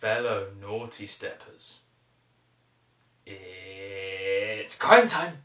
fellow naughty steppers. It's Krime time!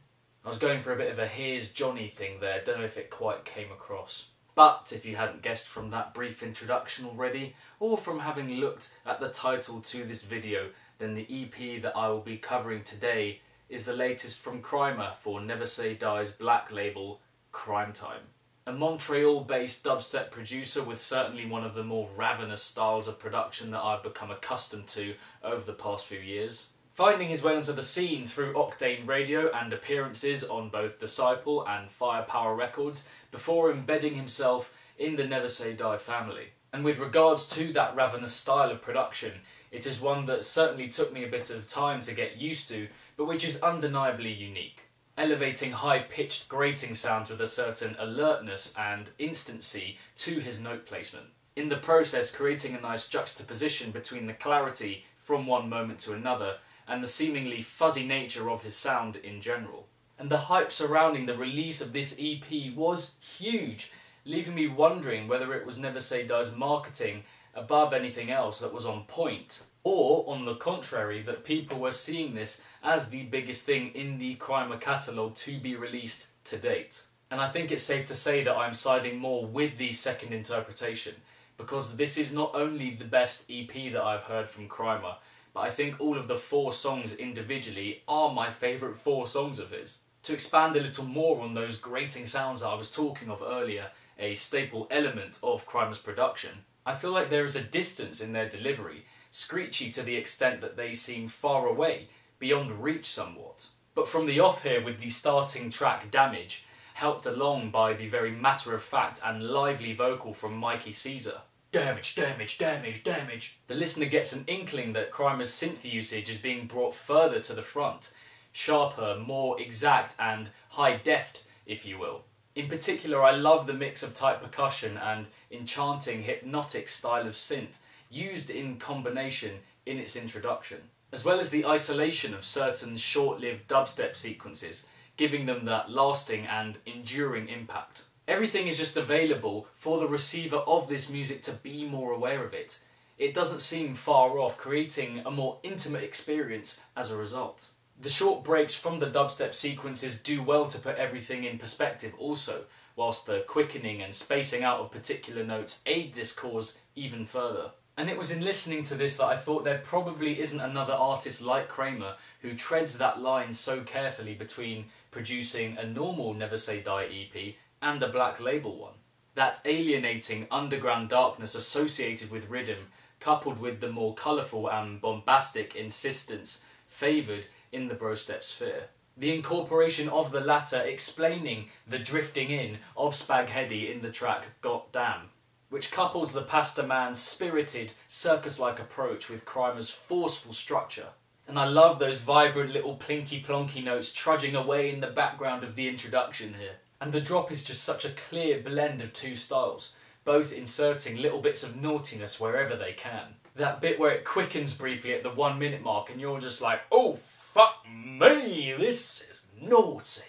I was going for a bit of a here's Johnny thing there, don't know if it quite came across. But if you hadn't guessed from that brief introduction already, or from having looked at the title to this video, then the EP that I will be covering today is the latest from Krimer for Never Say Die's black label, Krime Time. A Montreal-based dubstep producer with certainly one of the more ravenous styles of production that I've become accustomed to over the past few years. Finding his way onto the scene through Octane Radio and appearances on both Disciple and Firepower Records before embedding himself in the Never Say Die family. And with regards to that ravenous style of production, it is one that certainly took me a bit of time to get used to, but which is undeniably unique. Elevating high-pitched grating sounds with a certain alertness and instancy to his note placement. In the process creating a nice juxtaposition between the clarity from one moment to another and the seemingly fuzzy nature of his sound in general. And the hype surrounding the release of this EP was huge, leaving me wondering whether it was Never Say Die's marketing above anything else that was on point, or on the contrary, that people were seeing this as the biggest thing in the Krimer catalogue to be released to date. And I think it's safe to say that I'm siding more with the second interpretation, because this is not only the best EP that I've heard from Krimer, but I think all of the four songs individually are my favourite four songs of his. To expand a little more on those grating sounds I was talking of earlier, a staple element of Krimer's production, I feel like there is a distance in their delivery, screechy to the extent that they seem far away, beyond reach somewhat. But from the off here with the starting track Damage, helped along by the very matter-of-fact and lively vocal from Mikey Caesar. Damage, damage, damage, damage. The listener gets an inkling that Krimer's synth usage is being brought further to the front, sharper, more exact and high deft, if you will. In particular, I love the mix of tight percussion and enchanting hypnotic style of synth used in combination in its introduction, as well as the isolation of certain short-lived dubstep sequences, giving them that lasting and enduring impact. Everything is just available for the receiver of this music to be more aware of it. It doesn't seem far off, creating a more intimate experience as a result. The short breaks from the dubstep sequences do well to put everything in perspective also, whilst the quickening and spacing out of particular notes aid this cause even further. And it was in listening to this that I thought there probably isn't another artist like Krimer who treads that line so carefully between producing a normal Never Say Die EP and a black label one. That alienating underground darkness associated with rhythm, coupled with the more colourful and bombastic insistence favoured in the brostep sphere. The incorporation of the latter explaining the drifting in of Spag Heddy in the track Got Damn, which couples the Pasta Man's spirited, circus-like approach with Krimer's forceful structure. And I love those vibrant little plinky plonky notes trudging away in the background of the introduction here. And the drop is just such a clear blend of two styles, both inserting little bits of naughtiness wherever they can. That bit where it quickens briefly at the one minute mark and you're just like, oh fuck me, this is naughty.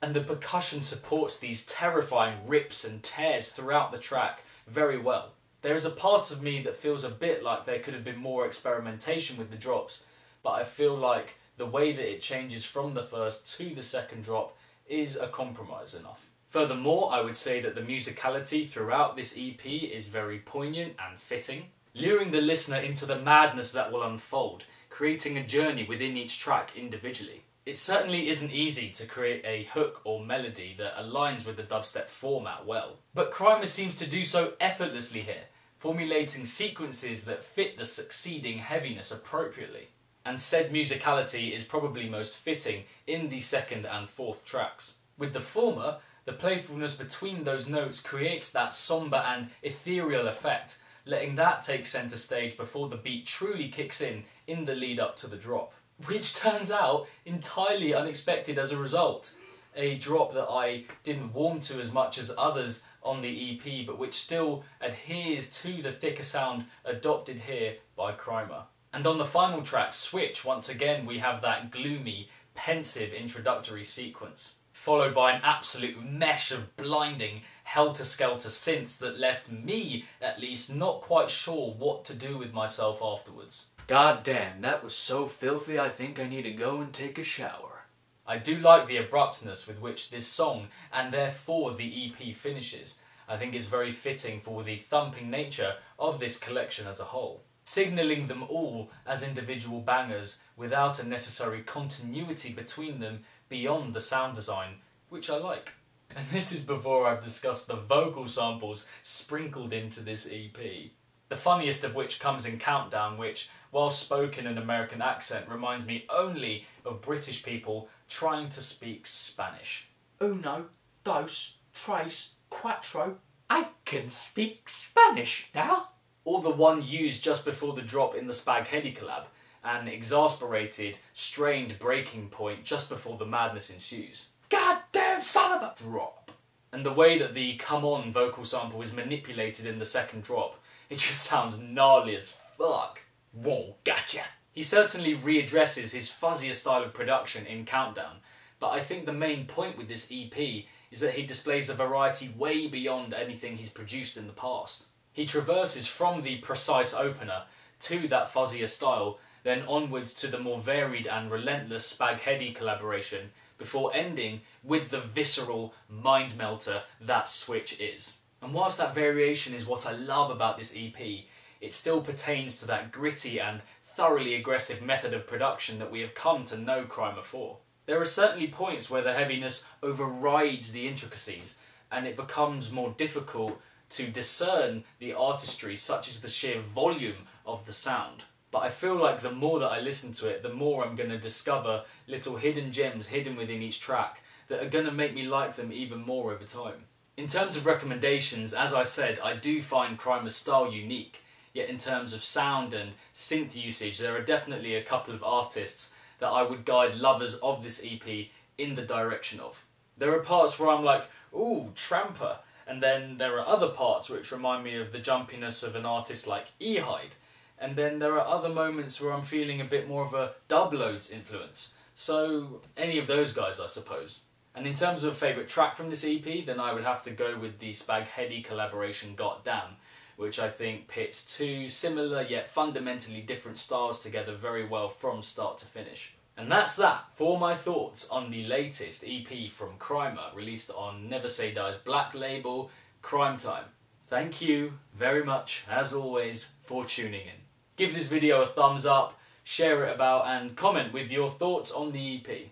And the percussion supports these terrifying rips and tears throughout the track very well. There is a part of me that feels a bit like there could have been more experimentation with the drops, but I feel like the way that it changes from the first to the second drop is a compromise enough. Furthermore, I would say that the musicality throughout this EP is very poignant and fitting, luring the listener into the madness that will unfold, creating a journey within each track individually. It certainly isn't easy to create a hook or melody that aligns with the dubstep format well, but Krimer seems to do so effortlessly here, formulating sequences that fit the succeeding heaviness appropriately and said musicality is probably most fitting in the second and fourth tracks. With the former, the playfulness between those notes creates that somber and ethereal effect, letting that take centre stage before the beat truly kicks in in the lead up to the drop. Which turns out entirely unexpected as a result. A drop that I didn't warm to as much as others on the EP, but which still adheres to the thicker sound adopted here by Krimer. And on the final track, Switch, once again we have that gloomy, pensive introductory sequence, followed by an absolute mesh of blinding, helter-skelter synths that left me, at least, not quite sure what to do with myself afterwards. God damn, that was so filthy I think I need to go and take a shower. I do like the abruptness with which this song, and therefore the EP, finishes. I think it's very fitting for the thumping nature of this collection as a whole. Signalling them all as individual bangers without a necessary continuity between them beyond the sound design, which I like. And this is before I've discussed the vocal samples sprinkled into this EP. The funniest of which comes in Countdown, which, while spoken in American accent, reminds me only of British people trying to speak Spanish. Uno, dos, tres, cuatro. I can speak Spanish now. Or the one used just before the drop in the Spag Heddy collab, an exasperated, strained breaking point just before the madness ensues. Goddamn son of a drop! And the way that the come on vocal sample is manipulated in the second drop, it just sounds gnarly as fuck. Whoa, gotcha! He certainly readdresses his fuzzier style of production in Countdown, but I think the main point with this EP is that he displays a variety way beyond anything he's produced in the past. He traverses from the precise opener to that fuzzier style, then onwards to the more varied and relentless Spag Heddy collaboration, before ending with the visceral mind melter that Switch is. And whilst that variation is what I love about this EP, it still pertains to that gritty and thoroughly aggressive method of production that we have come to know Krimer for. There are certainly points where the heaviness overrides the intricacies, and it becomes more difficult to discern the artistry, such as the sheer volume of the sound. But I feel like the more that I listen to it, the more I'm going to discover little hidden gems hidden within each track that are going to make me like them even more over time. In terms of recommendations, as I said, I do find Krimer's style unique, yet in terms of sound and synth usage, there are definitely a couple of artists that I would guide lovers of this EP in the direction of. There are parts where I'm like, ooh, Trampa, and then there are other parts which remind me of the jumpiness of an artist like EH!DE, and then there are other moments where I'm feeling a bit more of a Dubloadz influence. So, any of those guys, I suppose. And in terms of a favourite track from this EP, then I would have to go with the Spag Heddy collaboration Goddamn, which I think pits two similar yet fundamentally different styles together very well from start to finish. And that's that for my thoughts on the latest EP from Krimer, released on Never Say Die's black label, Krime Time. Thank you very much, as always, for tuning in. Give this video a thumbs up, share it about, and comment with your thoughts on the EP.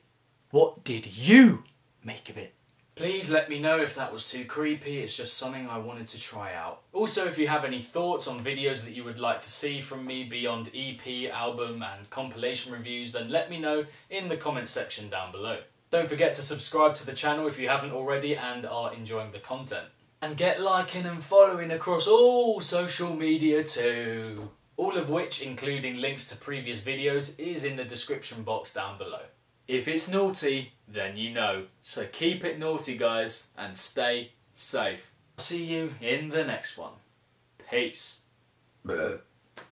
What did you make of it? Please let me know if that was too creepy, it's just something I wanted to try out. Also, if you have any thoughts on videos that you would like to see from me beyond EP, album and compilation reviews, then let me know in the comments section down below. Don't forget to subscribe to the channel if you haven't already and are enjoying the content. And get liking and following across all social media too. All of which, including links to previous videos, is in the description box down below. If it's naughty, then you know. So keep it naughty, guys, and stay safe. See you in the next one. Peace. Bleh.